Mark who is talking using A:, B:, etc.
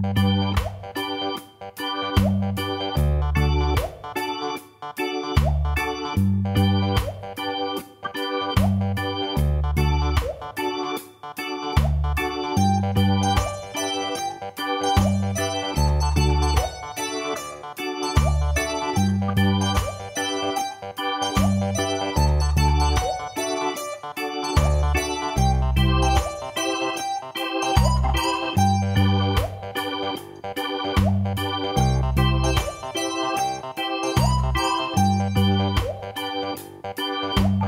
A: Bye. Bye.